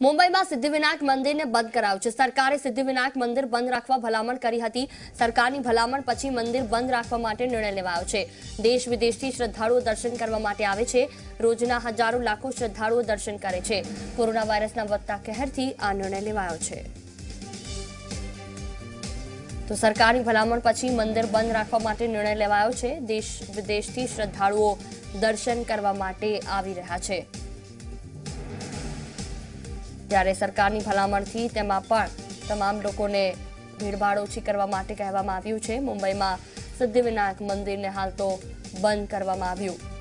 મુંબઈમાં સિદ્ધિવિનાયક મંદિરને બંધ કરાયું છે. સરકારે સિદ્ધિવિનાયક મંદિર બંધ રાખવા ભલામણ કરી હતી. સરકારની ભલામણ પછી મંદિર બંધ રાખવા માટે નિર્ણય લેવાયો છે. દેશ વિદેશથી શ્રદ્ધાળુઓ દર્શન કરવા માટે આવે છે. રોજના હજારો લાખો શ્રદ્ધાળુઓ દર્શન કરે છે. કોરોના વાયરસના વધતા કહેરથી આ નિર્ણય લેવાયો છે. તો સરકારની ભલામણ પછી મંદિર બંધ રાખવા માટે નિર્ણય લેવાયો છે. દેશ વિદેશથી શ્રદ્ધાળુઓ દર્શન કરવા માટે આવી રહ્યા છે. ત્યારે સરકારની ભલામણથી તેમાં પણ તમામ લોકોને ભીડભાડ ઓછી કરવા માટે કહેવામાં આવ્યું છે. મુંબઈમાં સિદ્ધિવિનાયક મંદિરને હાલ તો બંધ કરવામાં આવ્યું.